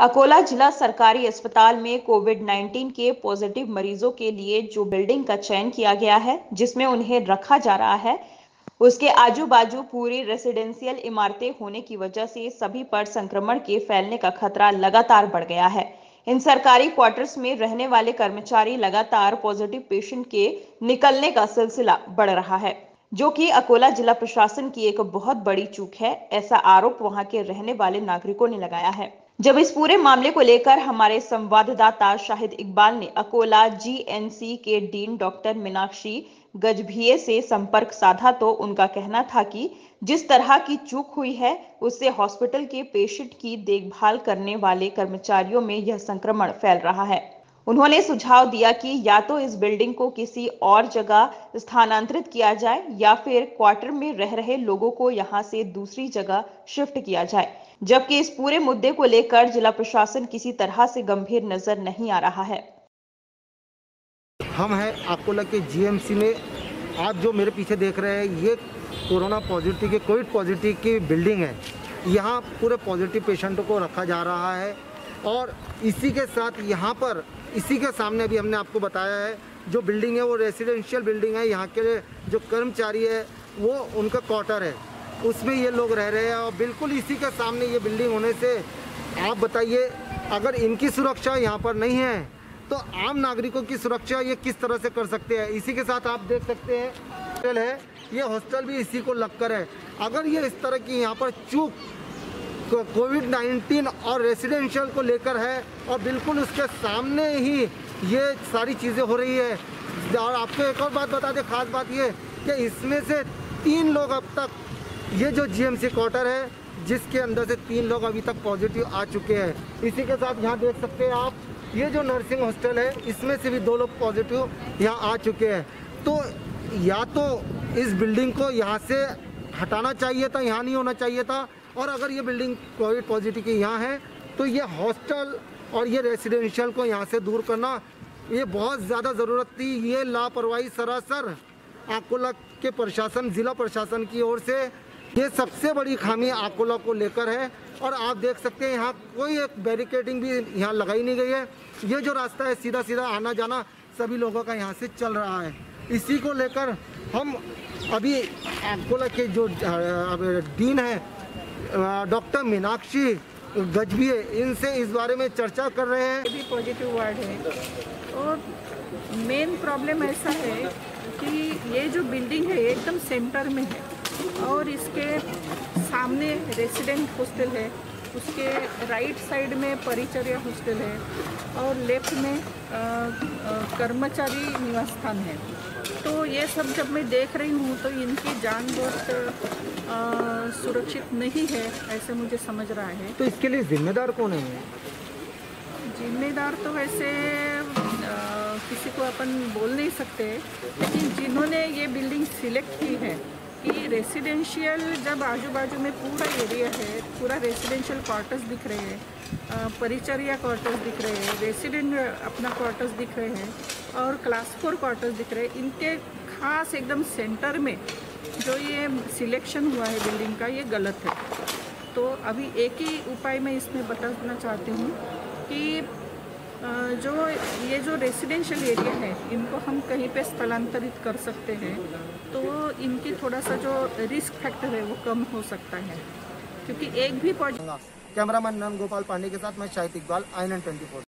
अकोला जिला सरकारी अस्पताल में कोविड 19 के पॉजिटिव मरीजों के लिए जो बिल्डिंग का चयन किया गया है, जिसमें उन्हें रखा जा रहा है, उसके आजू बाजू पूरी रेसिडेंशियल इमारतें होने की वजह से सभी पर संक्रमण के फैलने का खतरा लगातार बढ़ गया है। इन सरकारी क्वार्टर्स में रहने वाले कर्मचारी लगातार पॉजिटिव पेशेंट के निकलने का सिलसिला बढ़ रहा है। जो कि अकोला जिला प्रशासन की एक बहुत बड़ी चूक है, ऐसा आरोप वहाँ के रहने वाले नागरिकों ने लगाया है। जब इस पूरे मामले को लेकर हमारे संवाददाता शाहिद इकबाल ने अकोला जीएनसी के डीन डॉक्टर मीनाक्षी गजभिये से संपर्क साधा तो उनका कहना था कि जिस तरह की चूक हुई है, उससे हॉस्पिटल के पेशेंट की देखभाल करने वाले कर्मचारियों में यह संक्रमण फैल रहा है। उन्होंने सुझाव दिया कि या तो इस बिल्डिंग को किसी और जगह स्थानांतरित किया जाए या फिर क्वार्टर में रह रहे लोगों को यहाँ से दूसरी जगह शिफ्ट किया जाए। जबकि इस पूरे मुद्दे को लेकर जिला प्रशासन किसी तरह से गंभीर नज़र नहीं आ रहा है। हम हैं अकोला के जीएमसी में? आप जो मेरे पीछे देख रहे हैं, ये कोरोना पॉजिटिव के, कोविड पॉजिटिव की बिल्डिंग है। यहाँ पूरे पॉजिटिव पेशेंटों को रखा जा रहा है और इसी के साथ यहाँ पर इसी के सामने अभी हमने आपको बताया है, जो बिल्डिंग है वो रेसिडेंशियल बिल्डिंग है, यहाँ के जो कर्मचारी है, वो उनका क्वार्टर है। उसमें ये लोग रह रहे हैं और बिल्कुल इसी के सामने ये बिल्डिंग होने से आप बताइए, अगर इनकी सुरक्षा यहाँ पर नहीं है तो आम नागरिकों की सुरक्षा ये किस तरह से कर सकते हैं? इसी के साथ आप देख सकते हैं हॉस्टल है ये हॉस्टल भी इसी को लगकर है। अगर ये इस तरह की यहाँ पर चूक कोविड 19 और रेसिडेंशियल को लेकर है और बिल्कुल उसके सामने ही ये सारी चीज़ें हो रही है। और आपको एक और बात बता दें, खास बात ये कि इसमें से तीन लोग अब तक, ये जो जीएमसी क्वार्टर है, जिसके अंदर से तीन लोग अभी तक पॉजिटिव आ चुके हैं। इसी के साथ यहाँ देख सकते हैं आप, ये जो नर्सिंग हॉस्टल है, इसमें से भी दो लोग पॉजिटिव यहाँ आ चुके हैं। तो या तो इस बिल्डिंग को यहाँ से हटाना चाहिए था, यहाँ नहीं होना चाहिए था और अगर ये बिल्डिंग कोविड पॉजिटिव की यहाँ है तो ये हॉस्टल और ये रेसिडेंशियल को यहाँ से दूर करना, ये बहुत ज़्यादा ज़रूरत थी। ये लापरवाही सरासर आकोला के प्रशासन, ज़िला प्रशासन की ओर से ये सबसे बड़ी खामी आकोला को लेकर है। और आप देख सकते हैं, यहाँ कोई एक बैरिकेडिंग भी यहाँ लगाई नहीं गई है। ये जो रास्ता है सीधा सीधा आना जाना सभी लोगों का यहाँ से चल रहा है। इसी को लेकर हम अभी आकोला के जो डीन है डॉक्टर मीनाक्षी गजबी इनसे इस बारे में चर्चा कर रहे हैं। भी पॉजिटिव वार्ड है। और मेन प्रॉब्लम ऐसा है कि ये जो बिल्डिंग है एकदम सेंटर में है। और इसके सामने रेसिडेंट हॉस्टल है। उसके राइट साइड में परिचर्या हॉस्टल है और लेफ़्ट में कर्मचारी निवास स्थान है। तो ये सब जब मैं देख रही हूँ तो इनकी जान बहुत सुरक्षित नहीं है ऐसे मुझे समझ रहा है। तो इसके लिए जिम्मेदार कौन है? जिम्मेदार तो वैसे किसी को अपन बोल नहीं सकते लेकिन जिन्होंने ये बिल्डिंग सिलेक्ट की है कि रेसिडेंशियल जब आजू बाजू में पूरा एरिया है, पूरा रेसिडेंशियल क्वार्टर्स दिख रहे हैं परिचर्या क्वार्टर्स दिख रहे हैं रेसिडेंट अपना क्वार्टर्स दिख रहे हैं और क्लास फोर क्वार्टर्स दिख रहे हैं। इनके खास एकदम सेंटर में जो ये सिलेक्शन हुआ है बिल्डिंग का, ये गलत है। तो अभी एक ही उपाय मैं इसमें बताना चाहती हूँ कि जो ये जो रेसिडेंशियल एरिया है, इनको हम कहीं पे स्थलांतरित कर सकते हैं। तो इनकी थोड़ा सा जो रिस्क फैक्टर है, वो कम हो सकता है। क्योंकि एक भी कैमरामैन नंद गोपाल पांडे के साथ मैं Shahid Iqbal I N twenty